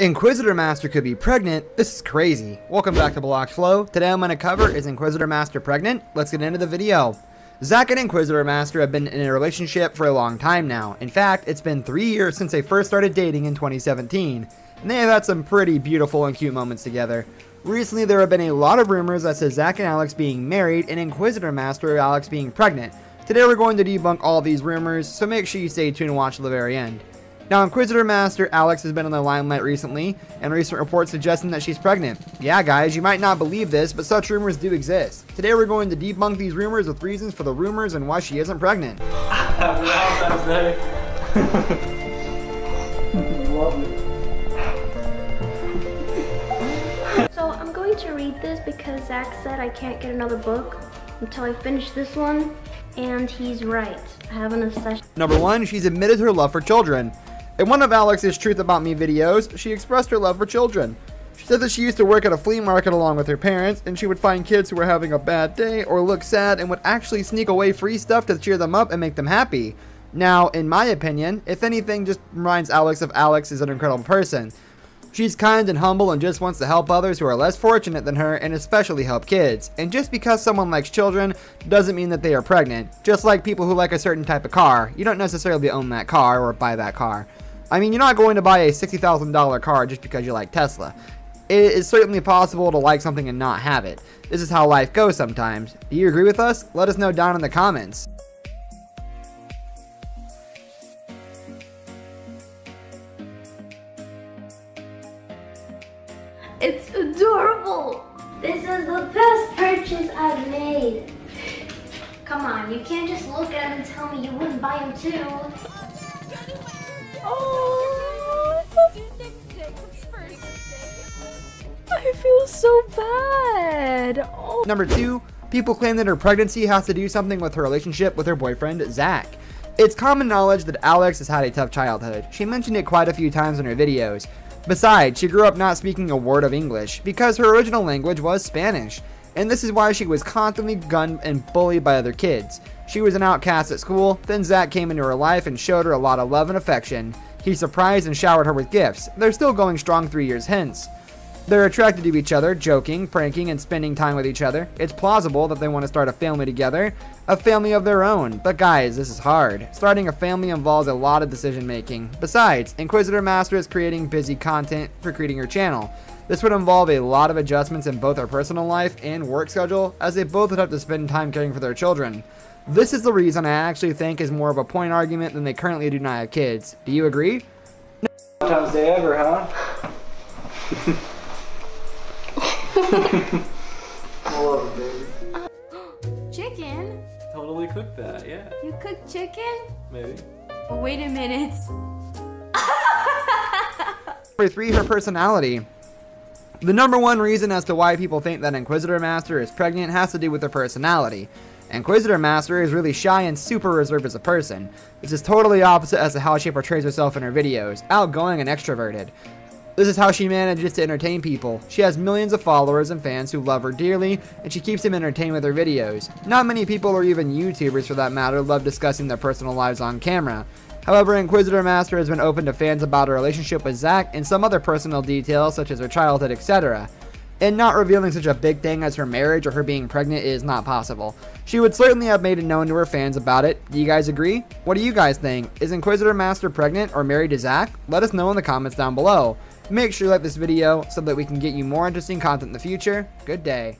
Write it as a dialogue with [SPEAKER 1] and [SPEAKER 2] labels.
[SPEAKER 1] Inquisitor Master could be pregnant? This is crazy. Welcome back to Blox Flow. Today I'm going to cover is Inquisitor Master pregnant? Let's get into the video. Zack and Inquisitor Master have been in a relationship for a long time now. In fact, it's been three years since they first started dating in 2017. And they have had some pretty beautiful and cute moments together. Recently, there have been a lot of rumors that says Zack and Alex being married and Inquisitor Master Alex being pregnant. Today we're going to debunk all these rumors, so make sure you stay tuned and watch to the very end. Now, Inquisitor Master Alex has been in the limelight recently, and recent reports suggesting that she's pregnant. Yeah, guys, you might not believe this, but such rumors do exist. Today, we're going to debunk these rumors with reasons for the rumors and why she isn't pregnant.
[SPEAKER 2] So I'm going to read this because Zach said I can't get another book until I finish this one, and he's right. I have an obsession.
[SPEAKER 1] Number one, she's admitted her love for children. In one of Alex's Truth About Me videos, she expressed her love for children. She said that she used to work at a flea market along with her parents, and she would find kids who were having a bad day or look sad and would actually sneak away free stuff to cheer them up and make them happy. Now, in my opinion, if anything, just reminds Alex of Alex is an incredible person. She's kind and humble and just wants to help others who are less fortunate than her and especially help kids. And just because someone likes children doesn't mean that they are pregnant. Just like people who like a certain type of car, you don't necessarily own that car or buy that car. I mean, you're not going to buy a $60,000 car just because you like Tesla. It is certainly possible to like something and not have it. This is how life goes sometimes. Do you agree with us? Let us know down in the comments.
[SPEAKER 2] It's adorable. This is the best purchase I've made. Come on, you can't just look at him and tell me you wouldn't buy him too.
[SPEAKER 3] I feel so bad. Oh.
[SPEAKER 1] Number two, people claim that her pregnancy has to do something with her relationship with her boyfriend, Zack. It's common knowledge that Alex has had a tough childhood. She mentioned it quite a few times in her videos. Besides, she grew up not speaking a word of English because her original language was Spanish, and this is why she was constantly gunned and bullied by other kids. She was an outcast at school, then Zack came into her life and showed her a lot of love and affection. He surprised and showered her with gifts. They're still going strong three years hence. They're attracted to each other, joking, pranking, and spending time with each other. It's plausible that they want to start a family together, a family of their own. But guys, this is hard. Starting a family involves a lot of decision making. Besides, Inquisitor Master is creating busy content for creating her channel. This would involve a lot of adjustments in both her personal life and work schedule, as they both would have to spend time caring for their children. This is the reason I actually think is more of a point argument than they currently do not have kids. Do you agree? No.
[SPEAKER 4] Times day ever, huh? Love it, baby.
[SPEAKER 3] Chicken?
[SPEAKER 4] Totally cooked that, yeah.
[SPEAKER 3] You cook chicken?
[SPEAKER 4] Maybe.
[SPEAKER 3] Wait a minute.
[SPEAKER 1] Number three, her personality. The number one reason as to why people think that Inquisitor Master is pregnant has to do with her personality. Inquisitor Master is really shy and super reserved as a person. This is totally opposite as to how she portrays herself in her videos, outgoing and extroverted. This is how she manages to entertain people. She has millions of followers and fans who love her dearly, and she keeps them entertained with her videos. Not many people, or even YouTubers for that matter, love discussing their personal lives on camera. However, Inquisitor Master has been open to fans about her relationship with Zack and some other personal details such as her childhood, etc. And not revealing such a big thing as her marriage or her being pregnant is not possible. She would certainly have made it known to her fans about it. Do you guys agree? What do you guys think? Is Inquisitor Master pregnant or married to Zack? Let us know in the comments down below. Make sure you like this video so that we can get you more interesting content in the future. Good day.